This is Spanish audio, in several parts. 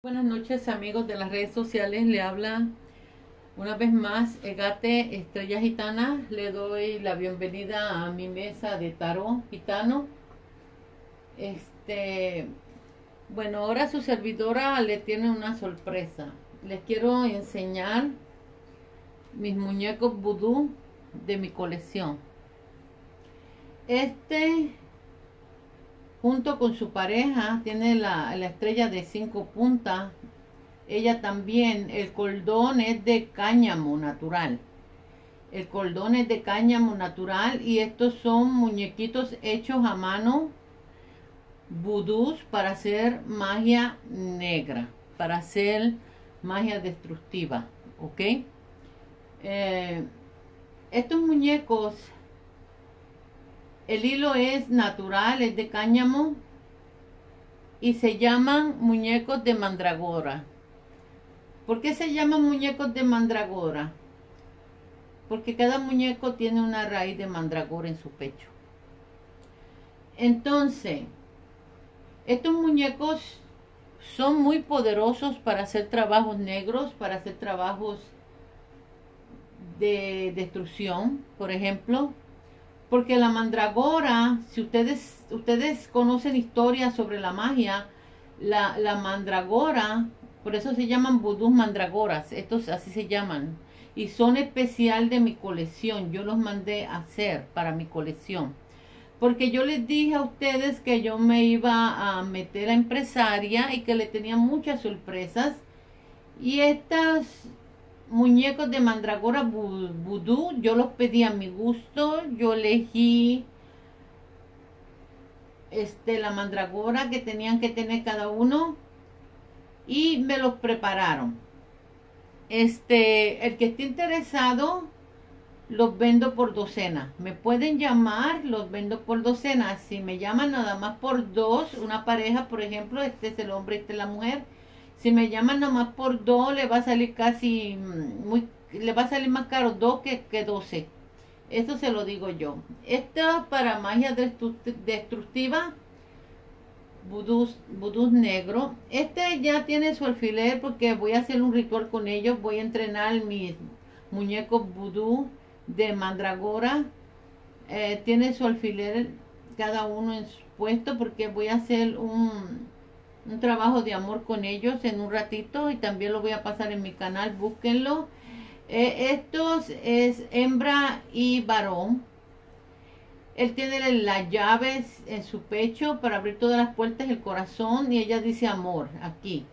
Buenas noches amigos de las redes sociales, le habla una vez más Egate Estrella Gitana, le doy la bienvenida a mi mesa de tarot gitano. Este, bueno, ahora su servidora le tiene una sorpresa. Les quiero enseñar mis muñecos vudú de mi colección. Este junto con su pareja, tiene la, estrella de cinco puntas. Ella también, el cordón es de cáñamo natural. El cordón es de cáñamo natural y estos son muñequitos hechos a mano, vudús para hacer magia negra, para hacer magia destructiva, ¿ok? Eh, estos muñecos el hilo es natural, es de cáñamo y se llaman muñecos de mandragora. ¿Por qué se llaman muñecos de mandragora? Porque cada muñeco tiene una raíz de mandragora en su pecho. Entonces, estos muñecos son muy poderosos para hacer trabajos negros, para hacer trabajos de destrucción, por ejemplo, porque la mandragora, si ustedes, ustedes conocen historias sobre la magia, la, la mandragora, por eso se llaman vudú mandragoras, estos así se llaman. Y son especial de mi colección, yo los mandé a hacer para mi colección. Porque yo les dije a ustedes que yo me iba a meter a empresaria y que le tenía muchas sorpresas. Y estas muñecos de mandragora vudú. Yo los pedí a mi gusto. Yo elegí este, la mandragora que tenían que tener cada uno. Y me los prepararon. Este, el que esté interesado, los vendo por docena. Me pueden llamar, los vendo por docena. Si me llaman nada más por dos, una pareja, por ejemplo, este es el hombre, este es la mujer si me llaman nomás por dos, le va a salir casi mm, muy, le va a salir más caro dos que, que 12. Eso se lo digo yo. Esto para magia destructiva, vudú, vudú negro. Este ya tiene su alfiler porque voy a hacer un ritual con ellos. Voy a entrenar mis muñecos vudú de mandragora. Eh, tiene su alfiler cada uno en su puesto porque voy a hacer un un trabajo de amor con ellos en un ratito y también lo voy a pasar en mi canal, búsquenlo. Eh, estos es hembra y varón. Él tiene las llaves en su pecho para abrir todas las puertas del corazón y ella dice amor aquí.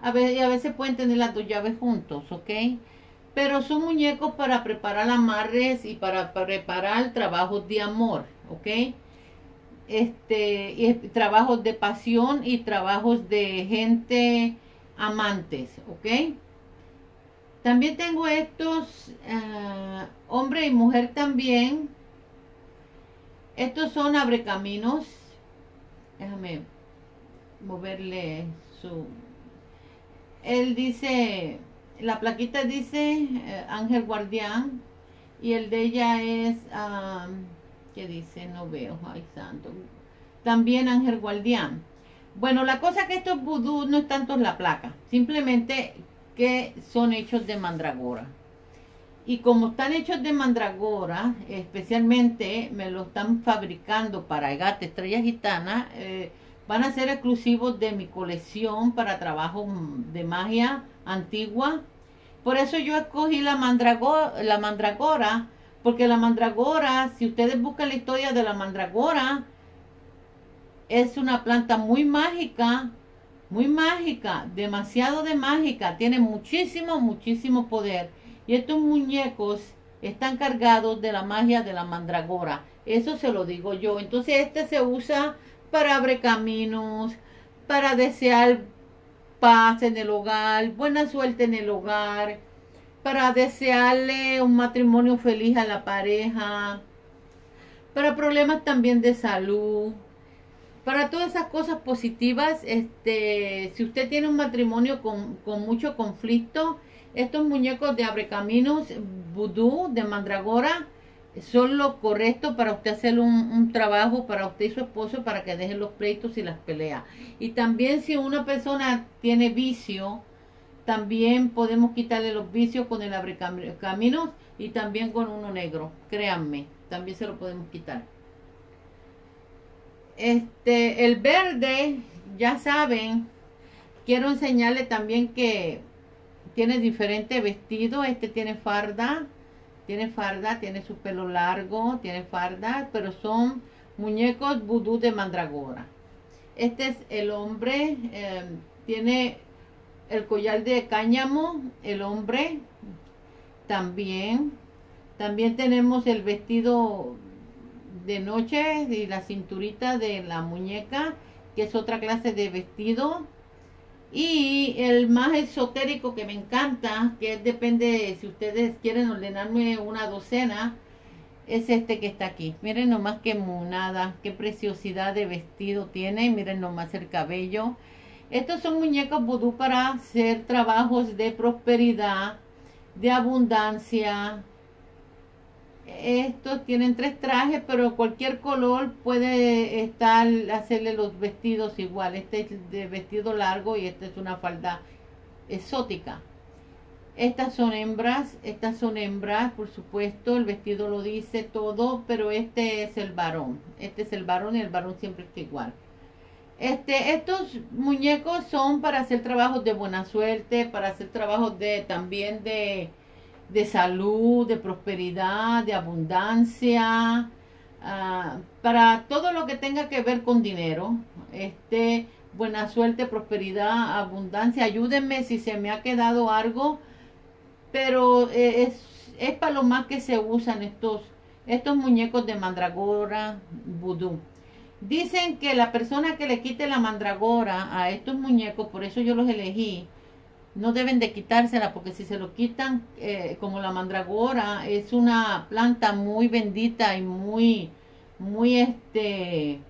A veces, a veces pueden tener las dos llaves juntos, ¿ok? Pero son muñecos para preparar amarres y para preparar trabajos de amor, ¿ok? Este, y trabajos de pasión y trabajos de gente amantes, ¿ok? También tengo estos, uh, hombre y mujer también. Estos son abrecaminos. Déjame moverle su... Él dice, la plaquita dice eh, ángel guardián y el de ella es... ¿Qué dice? No veo. Ay, santo. También Ángel Guardián. Bueno, la cosa que estos vudú no es tanto la placa. Simplemente que son hechos de mandragora. Y como están hechos de mandragora, especialmente me lo están fabricando para Egate Estrella Gitana, eh, van a ser exclusivos de mi colección para trabajo de magia antigua. Por eso yo escogí la, mandragora, la mandragora porque la mandragora, si ustedes buscan la historia de la mandragora, es una planta muy mágica, muy mágica, demasiado de mágica, tiene muchísimo, muchísimo poder. Y estos muñecos están cargados de la magia de la mandragora. Eso se lo digo yo. Entonces este se usa para abrir caminos, para desear paz en el hogar, buena suerte en el hogar para desearle un matrimonio feliz a la pareja, para problemas también de salud, para todas esas cosas positivas, este, si usted tiene un matrimonio con, con mucho conflicto, estos muñecos de abrecaminos vudú de mandragora son lo correcto para usted hacer un, trabajo para usted y su esposo para que dejen los pleitos y las peleas. Y también si una persona tiene vicio, también podemos quitarle los vicios con el abre caminos y también con uno negro. Créanme, también se lo podemos quitar. Este, el verde, ya saben, quiero enseñarle también que tiene diferente vestido. Este tiene farda, tiene farda, tiene su pelo largo, tiene farda, pero son muñecos vudú de mandragora. Este es el hombre, em, tiene el collar de cáñamo, el hombre también. También tenemos el vestido de noche y la cinturita de la muñeca, que es otra clase de vestido. Y el más esotérico que me encanta, que depende si ustedes quieren ordenarme una docena, es este que está aquí. Miren nomás qué monada, qué preciosidad de vestido tiene. Miren nomás el cabello. Estos son muñecos vudú para hacer trabajos de prosperidad, de abundancia, estos tienen tres trajes, pero cualquier color puede estar, hacerle los vestidos igual. Este es de vestido largo y esta es una falda exótica. Estas son hembras, estas son hembras, por supuesto, el vestido lo dice todo, pero este es el varón. Este es el varón y el varón siempre está igual. Este, estos muñecos son para hacer trabajos de buena suerte, para hacer trabajos de también de de salud, de prosperidad, de abundancia, ah, para todo lo que tenga que ver con dinero. Este, buena suerte, prosperidad, abundancia. Ayúdenme si se me ha quedado algo, pero eh, es, es para lo más que se usan estos, estos muñecos de mandragora vudú. Dicen que la persona que le quite la mandragora a estos muñecos, por eso yo los elegí, no deben de quitársela porque si se lo quitan eh, como la mandragora es una planta muy bendita y muy muy este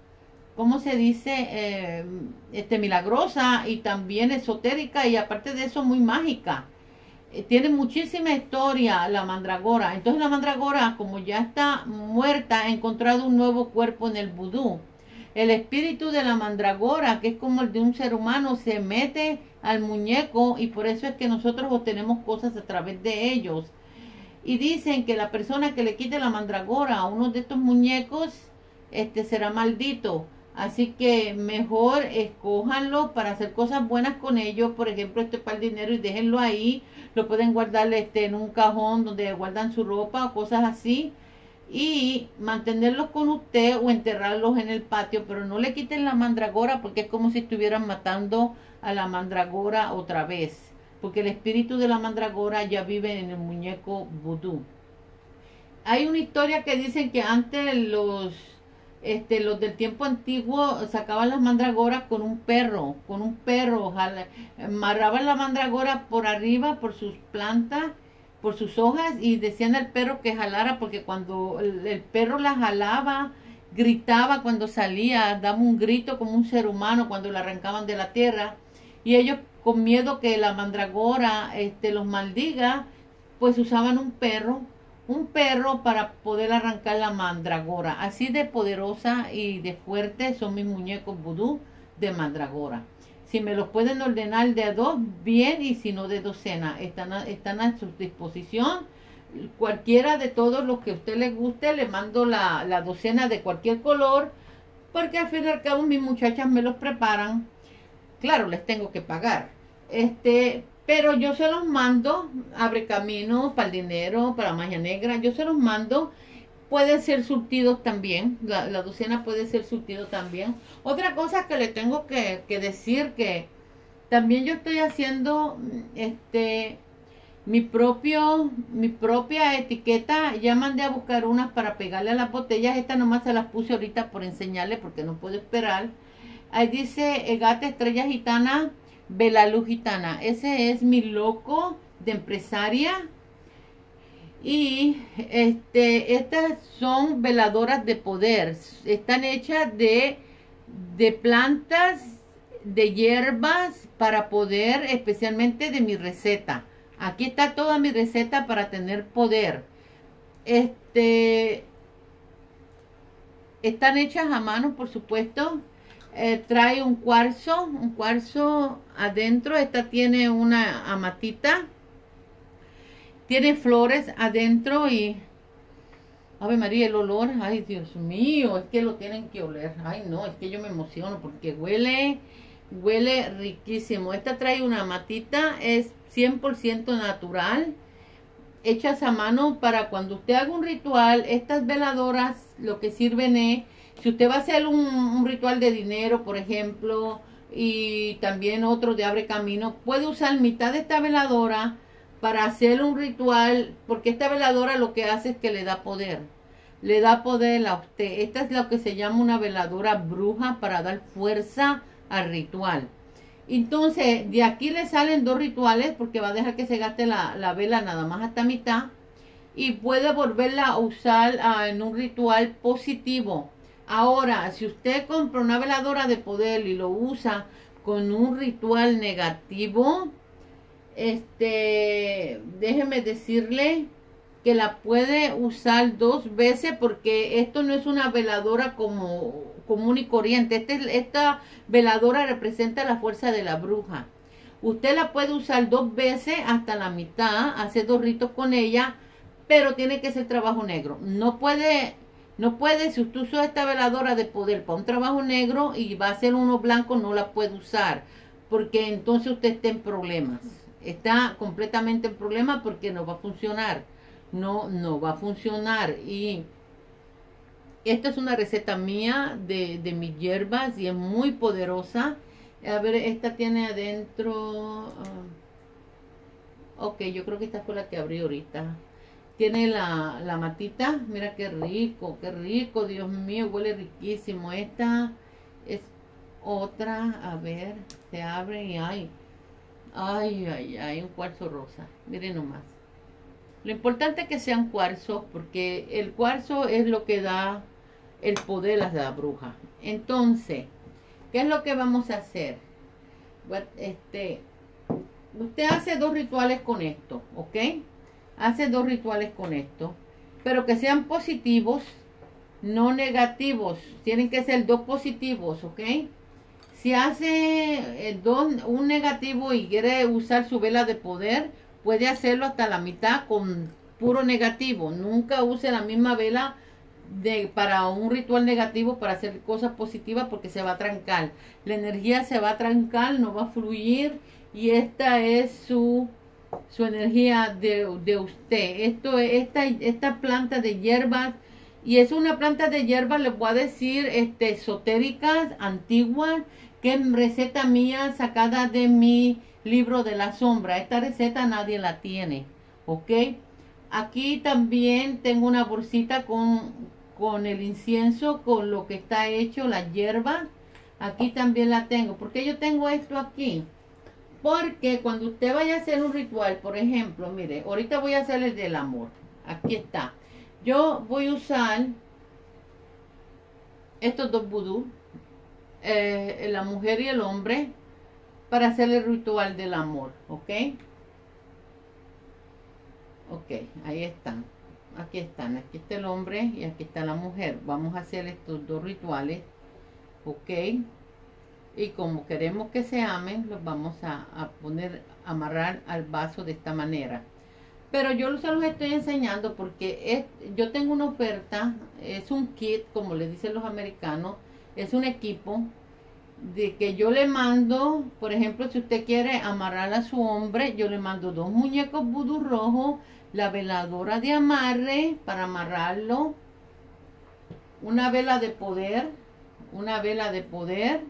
cómo se dice eh, este milagrosa y también esotérica y aparte de eso muy mágica. Eh, tiene muchísima historia la mandragora. Entonces la mandragora como ya está muerta ha encontrado un nuevo cuerpo en el vudú el espíritu de la mandragora que es como el de un ser humano se mete al muñeco y por eso es que nosotros obtenemos cosas a través de ellos. Y dicen que la persona que le quite la mandragora a uno de estos muñecos, este será maldito. Así que mejor escójanlo para hacer cosas buenas con ellos. Por ejemplo, este para el dinero y déjenlo ahí. Lo pueden guardar este, en un cajón donde guardan su ropa o cosas así. Y mantenerlos con usted o enterrarlos en el patio. Pero no le quiten la mandragora porque es como si estuvieran matando a la mandragora otra vez, porque el espíritu de la mandragora ya vive en el muñeco vudú. Hay una historia que dicen que antes los este, los del tiempo antiguo sacaban las mandragoras con un perro, con un perro, amarraban la mandragora por arriba, por sus plantas, por sus hojas y decían al perro que jalara porque cuando el perro la jalaba, gritaba cuando salía, daba un grito como un ser humano cuando la arrancaban de la tierra y ellos con miedo que la mandragora este, los maldiga, pues usaban un perro, un perro para poder arrancar la mandragora. Así de poderosa y de fuerte son mis muñecos vudú de mandragora. Si me los pueden ordenar de dos, bien, y si no de docena, están a, están a su disposición. Cualquiera de todos los que a usted le guste, le mando la, la docena de cualquier color, porque al fin y al cabo mis muchachas me los preparan Claro, les tengo que pagar. Este, pero yo se los mando, abre camino para el dinero, para magia negra, yo se los mando. Pueden ser surtidos también, la, docena puede ser surtido también. Otra cosa que le tengo que, decir que también yo estoy haciendo este mi propio mi propia etiqueta ya mandé a buscar unas para pegarle a las botellas esta nomás se las puse ahorita por enseñarle porque no puedo esperar Ahí dice Egate Estrella Gitana, Belaluz Gitana. Ese es mi loco de empresaria. Y este, estas son veladoras de poder. Están hechas de, de plantas, de hierbas para poder, especialmente de mi receta. Aquí está toda mi receta para tener poder. Este, están hechas a mano, por supuesto. Eh, trae un cuarzo, un cuarzo adentro. Esta tiene una amatita. Tiene flores adentro y... Ave María, el olor, ay Dios mío, es que lo tienen que oler. Ay no, es que yo me emociono porque huele, huele riquísimo. Esta trae una matita, es 100% natural, hechas a mano para cuando usted haga un ritual. Estas veladoras lo que sirven es, si usted va a hacer un, un ritual de dinero, por ejemplo, y también otro de abre camino, puede usar mitad de esta veladora para hacer un ritual, porque esta veladora lo que hace es que le da poder. Le da poder a usted. Esta es lo que se llama una veladora bruja para dar fuerza al ritual. Entonces, de aquí le salen dos rituales porque va a dejar que se gaste la, la vela nada más hasta mitad. Y puede volverla a usar ah, en un ritual positivo. Ahora, si usted compra una veladora de poder y lo usa con un ritual negativo, este, déjeme decirle que la puede usar dos veces porque esto no es una veladora como común y corriente. Este, esta veladora representa la fuerza de la bruja. Usted la puede usar dos veces hasta la mitad, hacer dos ritos con ella, pero tiene que ser trabajo negro. No puede, no puede, si usted usa esta veladora de poder para un trabajo negro y va a ser uno blanco, no la puede usar, porque entonces usted está en problemas está completamente en problema porque no va a funcionar. No, no va a funcionar. Y esta es una receta mía de, de mis hierbas y es muy poderosa. A ver, esta tiene adentro... Uh, ok, yo creo que esta fue la que abrí ahorita. Tiene la, la matita. Mira qué rico, qué rico. Dios mío, huele riquísimo. Esta es otra. A ver, se abre y hay Ay, ay, ay, un cuarzo rosa. Miren nomás. Lo importante es que sean cuarzos porque el cuarzo es lo que da el poder a la bruja. Entonces, ¿qué es lo que vamos a hacer? Este, usted hace dos rituales con esto, ¿ok? Hace dos rituales con esto, pero que sean positivos, no negativos. Tienen que ser dos positivos, ¿ok? Si hace eh, un negativo y quiere usar su vela de poder, puede hacerlo hasta la mitad con puro negativo. Nunca use la misma vela de, para un ritual negativo para hacer cosas positivas porque se va a trancar. La energía se va a trancar, no va a fluir y esta es su, su energía de, de usted. Esto, esta, esta planta de hierbas y es una planta de hierbas, les voy a decir, este, esotéricas, antiguas, que receta mía sacada de mi libro de la sombra. Esta receta nadie la tiene, ¿ok? Aquí también tengo una bolsita con, con el incienso, con lo que está hecho, la hierba. Aquí también la tengo. ¿Por qué yo tengo esto aquí? Porque cuando usted vaya a hacer un ritual, por ejemplo, mire, ahorita voy a hacer el del amor. Aquí está. Yo voy a usar estos dos vudú eh, la mujer y el hombre para hacer el ritual del amor, ¿ok? Ok, ahí están. Aquí están, aquí está el hombre y aquí está la mujer. Vamos a hacer estos dos rituales, ¿ok? Y como queremos que se amen, los vamos a, poner, amarrar al vaso de esta manera. Pero yo se los estoy enseñando porque es, yo tengo una oferta, es un kit, como le dicen los americanos, es un equipo de que yo le mando, por ejemplo, si usted quiere amarrar a su hombre, yo le mando dos muñecos vudú rojos, la veladora de amarre para amarrarlo, una vela de poder, una vela de poder,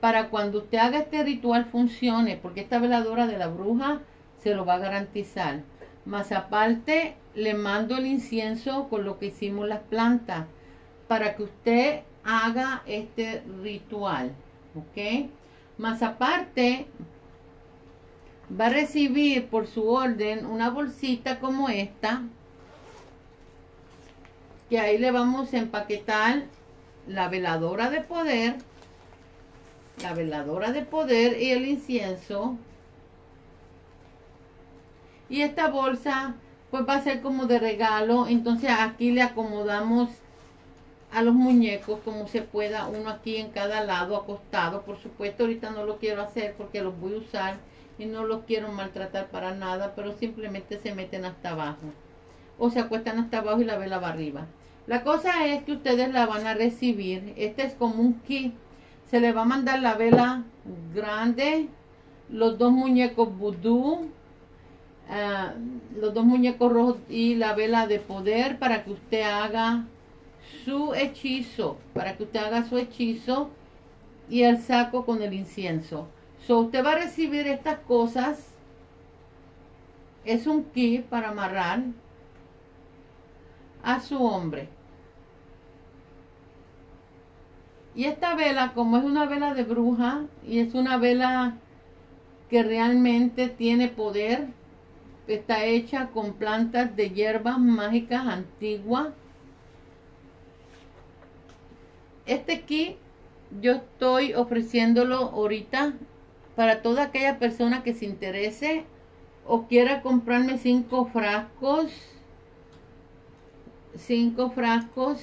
para cuando usted haga este ritual funcione, porque esta veladora de la bruja se lo va a garantizar. Más aparte, le mando el incienso con lo que hicimos las plantas, para que usted haga este ritual. ¿Ok? Más aparte, va a recibir por su orden una bolsita como esta. Que ahí le vamos a empaquetar la veladora de poder. La veladora de poder y el incienso. Y esta bolsa pues va a ser como de regalo. Entonces aquí le acomodamos a los muñecos como se pueda, uno aquí en cada lado acostado. Por supuesto, ahorita no lo quiero hacer porque los voy a usar y no los quiero maltratar para nada, pero simplemente se meten hasta abajo. O se acuestan hasta abajo y la vela va arriba. La cosa es que ustedes la van a recibir. Este es como un kit. Se le va a mandar la vela grande, los dos muñecos vudú, ah, los dos muñecos rojos y la vela de poder para que usted haga su hechizo, para que usted haga su hechizo y el saco con el incienso. So, usted va a recibir estas cosas. Es un kit para amarrar a su hombre. Y esta vela, como es una vela de bruja y es una vela que realmente tiene poder, está hecha con plantas de hierbas mágicas antiguas este kit yo estoy ofreciéndolo ahorita para toda aquella persona que se interese o quiera comprarme cinco frascos, cinco frascos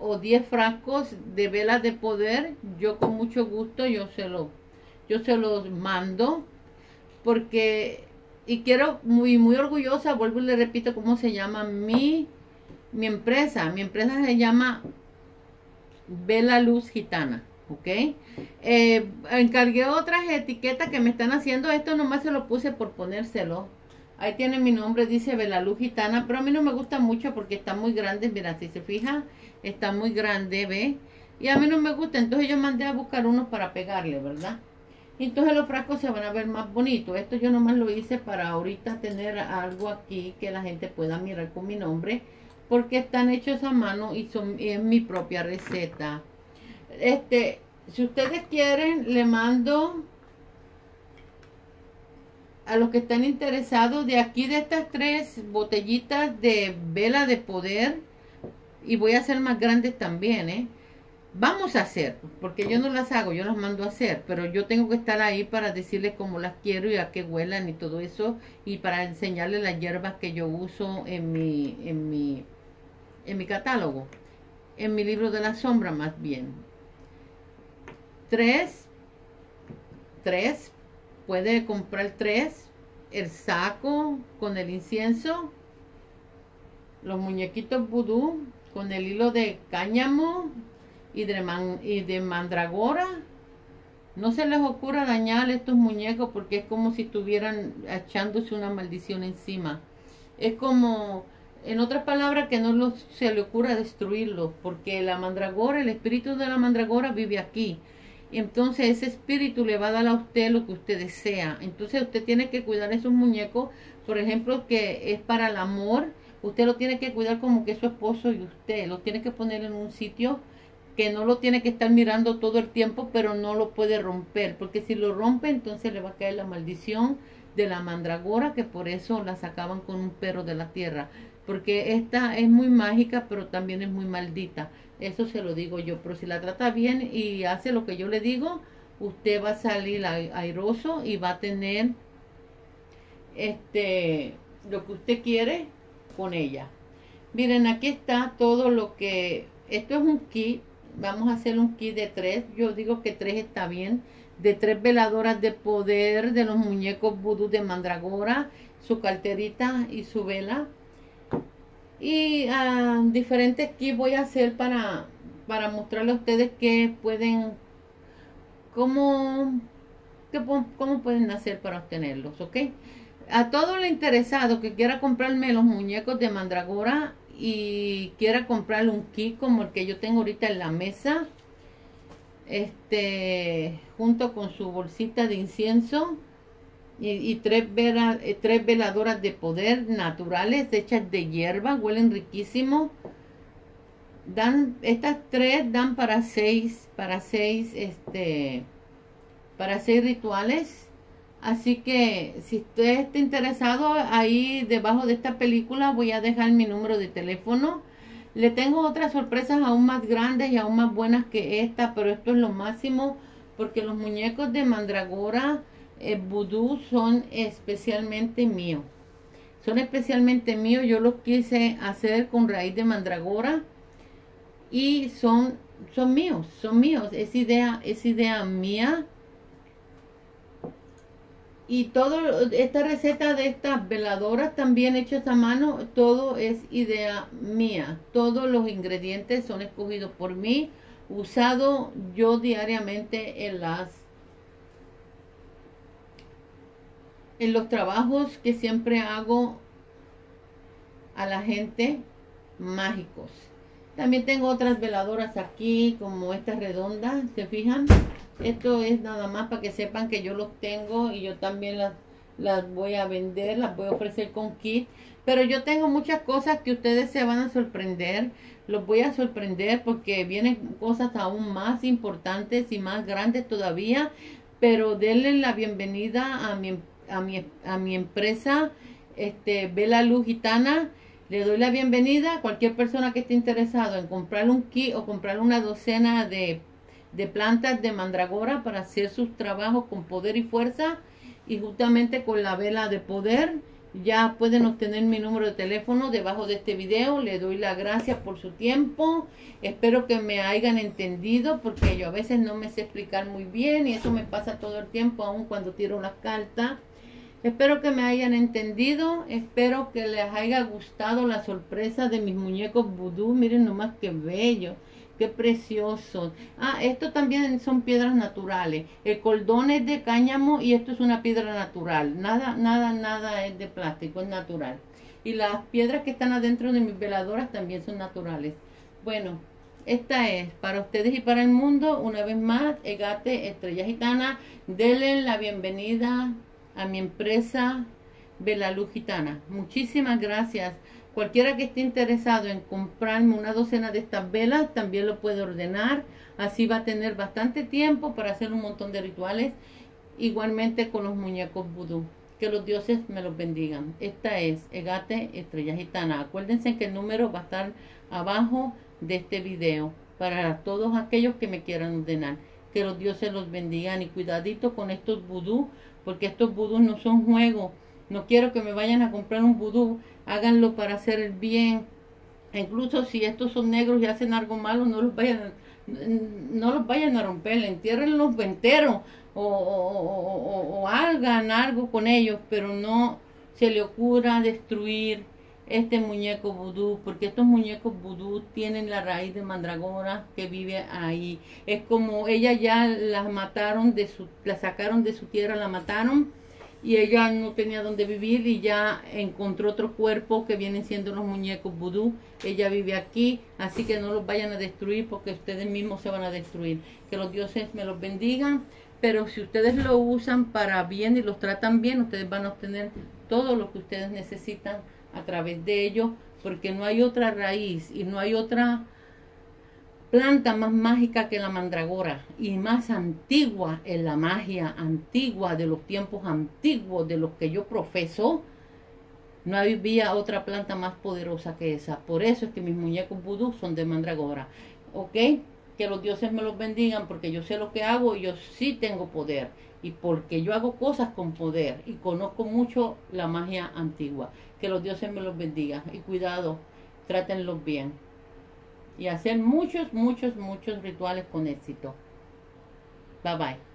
o diez frascos de velas de poder, yo con mucho gusto yo se lo, yo se los mando porque y quiero muy muy orgullosa, vuelvo y le repito cómo se llama mi mi empresa, mi empresa se llama Ve la luz gitana. ¿ok? Eh, encargué otras etiquetas que me están haciendo. Esto nomás se lo puse por ponérselo. Ahí tiene mi nombre, dice luz Gitana, pero a mí no me gusta mucho porque está muy grande. Mira, si se fija, está muy grande, ¿ve? Y a mí no me gusta, entonces yo mandé a buscar unos para pegarle, ¿verdad? Entonces los frascos se van a ver más bonitos. Esto yo nomás lo hice para ahorita tener algo aquí que la gente pueda mirar con mi nombre porque están hechos a mano y son es mi propia receta. Este, si ustedes quieren, le mando a los que están interesados de aquí de estas tres botellitas de vela de poder y voy a hacer más grandes también, ¿eh? Vamos a hacer, porque yo no las hago, yo las mando a hacer, pero yo tengo que estar ahí para decirles cómo las quiero y a qué huelan y todo eso, y para enseñarles las hierbas que yo uso en mi, en mi en mi catálogo, en mi libro de la sombra más bien. Tres, tres, puede comprar tres, el saco con el incienso, los muñequitos vudú con el hilo de cáñamo y de, y de mandragora. No se les ocurra dañar estos muñecos porque es como si estuvieran echándose una maldición encima. Es como en otras palabras, que no se le ocurra destruirlo, porque la mandragora, el espíritu de la mandragora vive aquí. Entonces ese espíritu le va a dar a usted lo que usted desea. Entonces usted tiene que cuidar esos muñecos, por ejemplo, que es para el amor. Usted lo tiene que cuidar como que es su esposo y usted. Lo tiene que poner en un sitio que no lo tiene que estar mirando todo el tiempo, pero no lo puede romper. Porque si lo rompe, entonces le va a caer la maldición de la mandragora, que por eso la sacaban con un perro de la tierra porque esta es muy mágica, pero también es muy maldita. Eso se lo digo yo, pero si la trata bien y hace lo que yo le digo, usted va a salir airoso y va a tener este lo que usted quiere con ella. Miren, aquí está todo lo que esto es un kit, vamos a hacer un kit de tres, yo digo que tres está bien, de tres veladoras de poder de los muñecos vudú de mandragora, su carterita y su vela y ah, diferentes kits voy a hacer para, para mostrarle a ustedes que pueden, cómo, cómo pueden hacer para obtenerlos, ¿ok? A todo el interesado que quiera comprarme los muñecos de mandragora y quiera comprarle un kit como el que yo tengo ahorita en la mesa, este, junto con su bolsita de incienso, y, tres, eh, tres veladoras de poder naturales hechas de hierba, huelen riquísimo. Dan, estas tres dan para seis, para seis, este, para seis rituales. Así que si usted está interesado, ahí debajo de esta película voy a dejar mi número de teléfono. Le tengo otras sorpresas aún más grandes y aún más buenas que esta, pero esto es lo máximo porque los muñecos de mandragora eh, vudú son especialmente míos. son especialmente míos. Yo los quise hacer con raíz de mandragora y son, son míos, son míos. Es idea, es idea mía. Y todo, esta receta de estas veladoras también hechas a mano, todo es idea mía. Todos los ingredientes son escogidos por mí, usado yo diariamente en las en los trabajos que siempre hago a la gente mágicos. También tengo otras veladoras aquí, como esta redonda, ¿se fijan? Esto es nada más para que sepan que yo los tengo y yo también las, las voy a vender, las voy a ofrecer con kit. Pero yo tengo muchas cosas que ustedes se van a sorprender. Los voy a sorprender porque vienen cosas aún más importantes y más grandes todavía. Pero denle la bienvenida a mi a mi, a mi empresa este, Vela Luz Gitana. Le doy la bienvenida a cualquier persona que esté interesado en comprar un kit o comprar una docena de, de plantas de mandragora para hacer sus trabajos con poder y fuerza. Y justamente con la vela de poder ya pueden obtener mi número de teléfono debajo de este video. Le doy las gracias por su tiempo. Espero que me hayan entendido porque yo a veces no me sé explicar muy bien y eso me pasa todo el tiempo, aun cuando tiro las cartas. Espero que me hayan entendido, espero que les haya gustado la sorpresa de mis muñecos vudú. Miren nomás qué bello, qué precioso. Ah, esto también son piedras naturales. El cordón es de cáñamo y esto es una piedra natural. Nada, nada, nada es de plástico, es natural. Y las piedras que están adentro de mis veladoras también son naturales. Bueno, esta es para ustedes y para el mundo. Una vez más, Egate Estrella Gitana. Denle la bienvenida a mi empresa Belaluz Gitana. Muchísimas gracias. Cualquiera que esté interesado en comprarme una docena de estas velas también lo puede ordenar. Así va a tener bastante tiempo para hacer un montón de rituales. Igualmente con los muñecos vudú. Que los dioses me los bendigan. Esta es Egate Estrella Gitana. Acuérdense que el número va a estar abajo de este video para todos aquellos que me quieran ordenar. Que los dioses los bendigan y cuidadito con estos vudú porque estos vudús no son juegos. No quiero que me vayan a comprar un vudú, háganlo para hacer el bien. Incluso si estos son negros y hacen algo malo, no los vayan, no los vayan a romper, entiérrenlos enteros o, o, o hagan algo con ellos, pero no se le ocurra destruir este muñeco vudú, porque estos muñecos vudú tienen la raíz de mandragora que vive ahí. Es como ella ya las mataron de su, la sacaron de su tierra, la mataron y ella no tenía donde vivir y ya encontró otro cuerpo que vienen siendo los muñecos vudú. Ella vive aquí, así que no los vayan a destruir porque ustedes mismos se van a destruir. Que los dioses me los bendigan, pero si ustedes lo usan para bien y los tratan bien, ustedes van a obtener todo lo que ustedes necesitan a través de ellos, porque no hay otra raíz y no hay otra planta más mágica que la mandragora y más antigua en la magia antigua de los tiempos antiguos de los que yo profeso. No había otra planta más poderosa que esa. Por eso es que mis muñecos vudú son de mandragora. ¿Ok? Que los dioses me los bendigan porque yo sé lo que hago y yo sí tengo poder. Y porque yo hago cosas con poder y conozco mucho la magia antigua. Que los dioses me los bendigan. Y cuidado, trátenlos bien. Y hacer muchos, muchos, muchos rituales con éxito. Bye bye.